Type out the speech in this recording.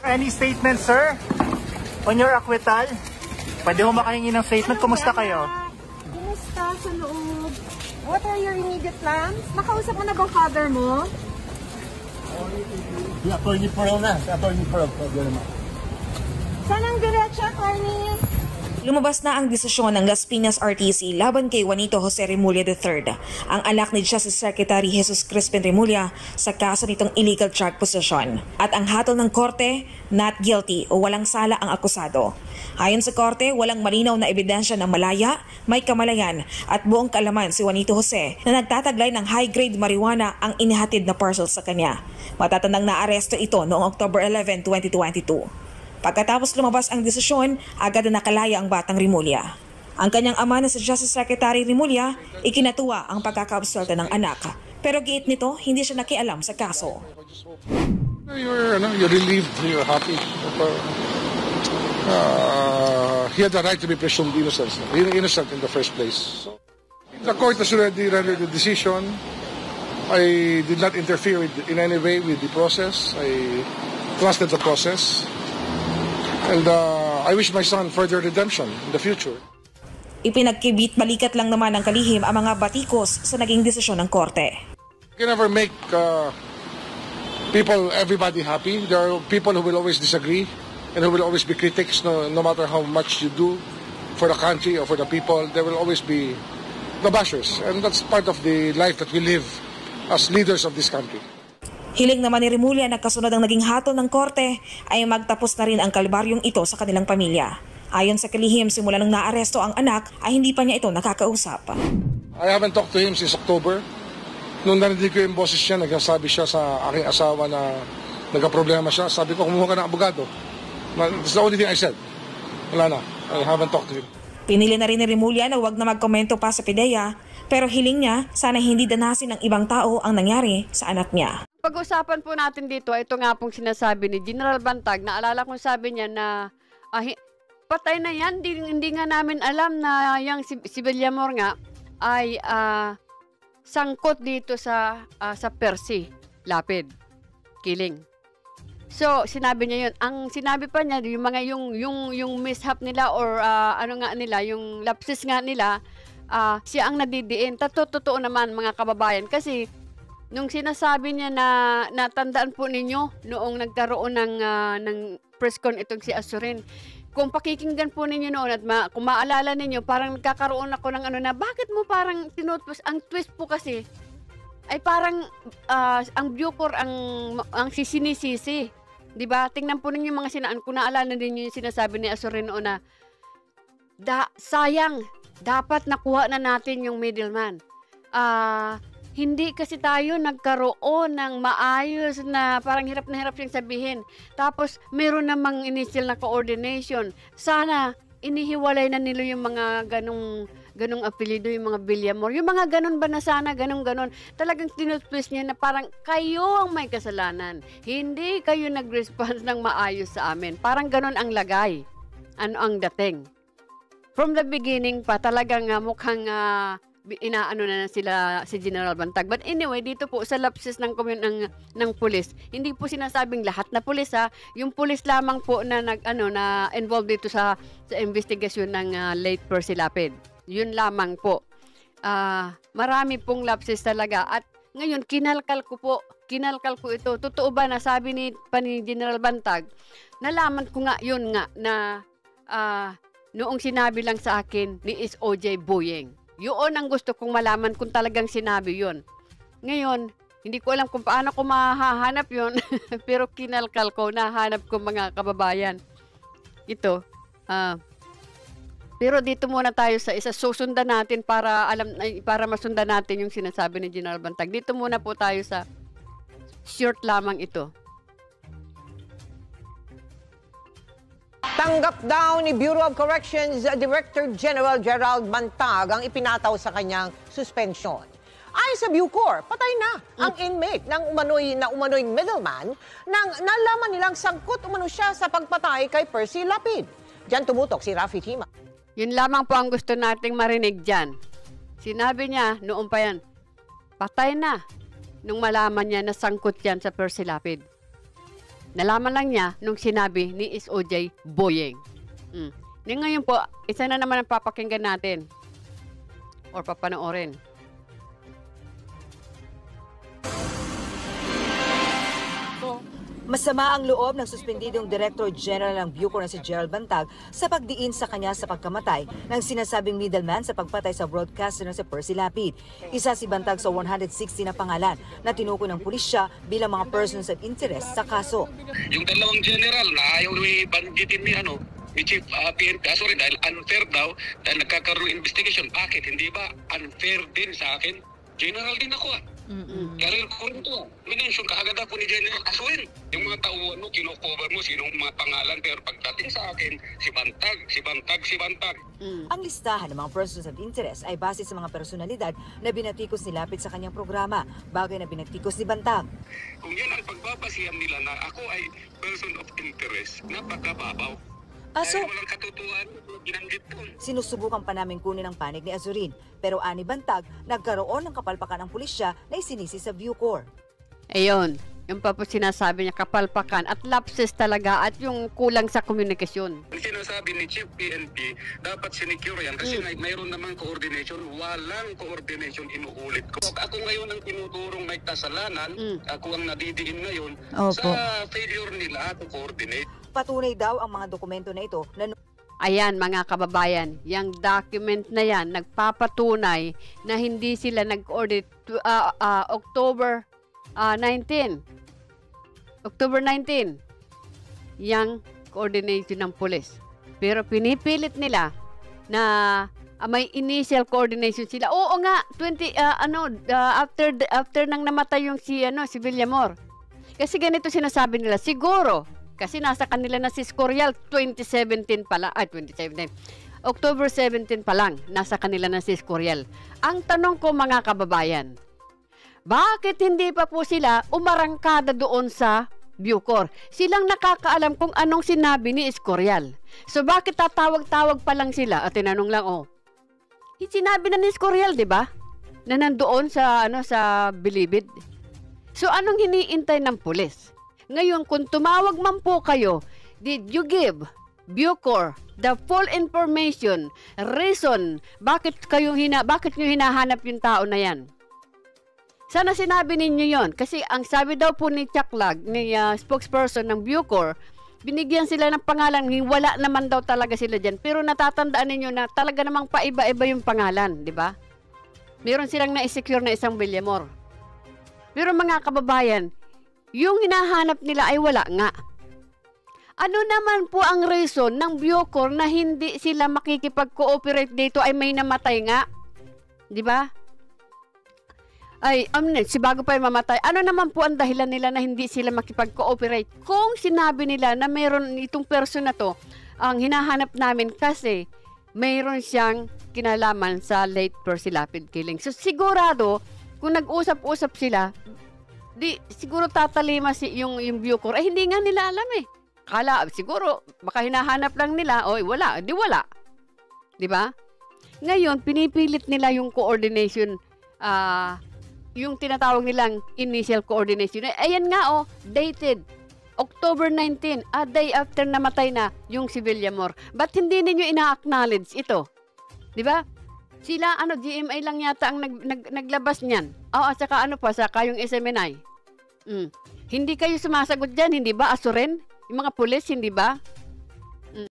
Any statement, sir? On your acquittal? Pwede mo makahingi ng statement. Kumusta kayo? Kumusta sa loob? What are your immediate plans? Nakausap mo na bang father mo? Si Atty. Pearl na. Si Atty. Pearl. Saan ang diretso, attorney? Lumabas na ang desisyon ng Las Piñas RTC laban kay Juanito Jose Remulla III, ang anak ni Justice Secretary Jesus Crispin Remulla sa kaso nitong illegal drug possession. At ang hatol ng korte, not guilty o walang sala ang akusado. Ayon sa korte, walang malinaw na ebidensya ng malaya, may kamalayan at buong kalaman si Juanito Jose na nagtataglay ng high-grade marijuana ang inihatid na parcel sa kanya. Matatandang naaresto ito noong October 11, 2022. Pagkatapos lumabas ang desisyon, agad na nakalaya ang batang Rimulya. Ang kanyang ama na si Justice Secretary Rimulya, ikinatuwa ang pagkakaabsuelto ng anak. Pero giit nito, hindi siya nakialam sa kaso. You're, ano, you're relieved, you're happy. Uh, he had the right to be presumed innocent, innocent in the first place. So, the court has already rendered the decision. I did not interfere with, in any way with the process. I trusted the process. And uh, I wish my son further redemption in the future. Ipinagkibit balikat lang naman ng kalihim ang mga batikos sa naging desisyon ng korte. You can never make uh, people, everybody happy. There are people who will always disagree and who will always be critics no, no matter how much you do for the country or for the people. There will always be the bashers. And that's part of the life that we live as leaders of this country. Hiling naman ni Remulla na kasunod ang naging hatol ng korte ay magtapos na rin ang kalbaryong ito sa kanilang pamilya. Ayon sa kalihim, simula nang naaresto ang anak ay hindi pa niya ito nakakausap. I haven't talked to him since October. Nung narinig ko yung boses niya, nagsasabi siya sa aking asawa na nagka-problema siya. Sabi ko, kumuha ka ng abogado. That's the only thing I said. Wala na. I haven't talked to him. Pinili na rin ni Remulla na huwag na magkomento pa sa PIDEA pero hiling niya sana hindi danasin ng ibang tao ang nangyari sa anak niya. Pag-usapan po natin dito, ito nga pong sinasabi ni General Bantag, naalala kong sabi niya na ah, patay na yan, hindi, hindi nga namin alam na yung si, si Villamor nga ay ah, sangkot dito sa ah, sa Percy, Lapid, Killing. So, sinabi niya yun. Ang sinabi pa niya, yung mga yung yung yung mishap nila or ah, ano nga nila, yung lapses nga nila, ah, siya ang nadidiin. Totoo naman mga kababayan kasi nung sinasabi niya na natandaan po ninyo noong nagkaroon ng ah, ng press con itong si Asurin. Kung pakikinggan po ninyo noon at ma- kung maalala ninyo, parang nagkakaroon ako ng ano na, bakit mo parang tinutwist? Ang twist po kasi, ay parang ah, ang Bucor ang ang sisinisisi. 'Di ba? Tingnan po ninyo mga sinaan kung naalala ninyo yung sinasabi ni Azurin noon na da, sayang dapat nakuha na natin yung middleman. Ah, hindi kasi tayo nagkaroon ng maayos na parang hirap na hirap siyang sabihin. Tapos meron namang initial na coordination. Sana inihiwalay na nila yung mga ganong ganong apelido yung mga Villamor. Yung mga ganon ba na sana, ganong ganon. Talagang tinutwist niya na parang kayo ang may kasalanan. Hindi kayo nag-response ng maayos sa amin. Parang ganon ang lagay. Ano ang dating. From the beginning pa, talagang uh, mukhang bi- inaano na sila si General Bantag. But anyway, dito po sa lapses ng kommun ng ng pulis, hindi po sinasabing lahat na pulis ha, yung pulis lamang po na nag ano na involved dito sa sa investigasyon ng ah, late Percy Lapid. Yun lamang po. Ah, marami pong lapses talaga at ngayon kinalkal ko po, kinalkal ko ito. Totoo ba na sabi ni pa General Bantag, nalaman ko nga yun nga na ah, noong sinabi lang sa akin ni is OJ Boyeng. Yun ang gusto kong malaman kung talagang sinabi yun. Ngayon, hindi ko alam kung paano ko mahahanap yun, pero kinalkal ko, nahanap ko mga kababayan. Ito, ah, pero dito muna tayo sa isa susundan natin para alam para masundan natin yung sinasabi ni General Bantag. Dito muna po tayo sa short lamang ito. Tanggap daw ni Bureau of Corrections Director General Gerald Bantag ang ipinataw sa kanyang suspension. Ayon sa Bucor, patay na ang inmate ng umano'y na umano'y middleman nang nalaman nilang sangkot umano siya sa pagpatay kay Percy Lapid. Diyan tumutok si Rafi Chima. Yun lamang po ang gusto nating marinig dyan. Sinabi niya noon pa yan, patay na nung malaman niya na sangkot yan sa Percy Lapid. Nalaman lang niya nung sinabi ni SOJ Boyeng. Mm. Ngayon po, isa na naman ang papakinggan natin. Or papanoorin. Masama ang loob ng suspendidong Director General ng Bucor na si Gerald Bantag sa pagdiin sa kanya sa pagkamatay ng sinasabing middleman sa pagpatay sa broadcaster na si Percy Lapid. Isa si Bantag sa 160 na pangalan na tinukoy ng pulisya bilang mga persons of interest sa kaso. Yung dalawang general na ayaw ni budgetin ni ano, ni Chief uh, PNP, ah, sorry, dahil unfair daw, dahil nagkakaroon investigation. Bakit? Hindi ba unfair din sa akin? General din ako ah. Career ko rin to. Minention ka agad ako ni General Aswin. Yung mga tauhan mo, kinocover mo, sinong mga pangalan. Pero pagdating sa akin, si Bantag, si Bantag, si Bantag. Ang listahan ng mga persons of interest ay base sa mga personalidad na binatikos ni Lapid sa kanyang programa, bagay na binatikos ni Bantag. Kung yan ang pagbabasihan nila na ako ay person of interest, napakababaw. Aso, Dahil walang katotohanan, ginanggit ko. sinusubukan pa namin kunin ang panig ni Azurin, pero ani Bantag, nagkaroon ng kapalpakan ng pulisya na isinisi sa Bucor. Ayun. Yung pa po sinasabi niya, kapalpakan at lapses talaga at yung kulang sa komunikasyon. Ang sinasabi ni Chief PNP, dapat sinecure yan kasi may, mayroon namang coordination. Walang coordination, inuulit ko. Ako ngayon ang tinuturong may kasalanan, Mm. ako ang nadidiin ngayon Opo. sa failure nila to coordinate. Patunay daw ang mga dokumento na ito na Ayan mga kababayan, yung document na yan nagpapatunay na hindi sila nag-audit ah, ah, October ah, 19. October 19. Yang coordination ng pulis. Pero pinipilit nila na ah, may initial coordination sila. Oo nga, 20 ah, ano ah, after after nang namatay yung si ano si Villamor. Kasi ganito sinasabi nila, siguro kasi nasa kanila na si Scorial 2017 pala, ay 2017. October 17 pa lang, nasa kanila na si Scorial. Ang tanong ko mga kababayan, bakit hindi pa po sila umarangkada doon sa Bucor? Silang nakakaalam kung anong sinabi ni Escorial. So bakit tatawag-tawag pa lang sila? At tinanong lang, oh, sinabi na ni Escorial, di ba? Na nandoon sa, ano, sa Bilibid. So anong hiniintay ng pulis? Ngayon, kung tumawag man po kayo, did you give Bucor the full information, reason, bakit kayo hina, bakit nyo hinahanap yung tao na yan? Sana sinabi ninyo yon kasi ang sabi daw po ni Chaklag, ni ah, spokesperson ng Bucor, binigyan sila ng pangalan, wala naman daw talaga sila dyan. Pero natatandaan ninyo na talaga namang paiba-iba yung pangalan, di ba? Meron silang na-secure na isang Villamor. Pero mga kababayan, yung hinahanap nila ay wala nga. Ano naman po ang reason ng Bucor na hindi sila makikipag-cooperate dito ay may namatay nga? Di ba? Ay, um, si bago pa yung mamatay, ano naman po ang dahilan nila na hindi sila makipag-cooperate? Kung sinabi nila na meron itong person na to, ang hinahanap namin kasi mayroon siyang kinalaman sa late Percy Lapid killing. So sigurado, kung nag-usap-usap sila, di siguro tatalima si yung yung Bucor. Eh hindi nga nila alam eh. Kala siguro baka hinahanap lang nila, oy wala, di wala. 'Di ba? Ngayon pinipilit nila yung coordination ah yung tinatawag nilang initial coordination. Eh, ayan nga oh, dated October 19, a day after namatay na yung si Villamor. Ba't hindi ninyo ina-acknowledge ito? 'Di ba? Sila ano GMA lang yata ang nag, nag, naglabas niyan. Oo, at saka ano pa, saka yung SMNI. Mm. Hindi kayo sumasagot diyan, hindi ba? Asurin? Yung mga pulis, hindi ba?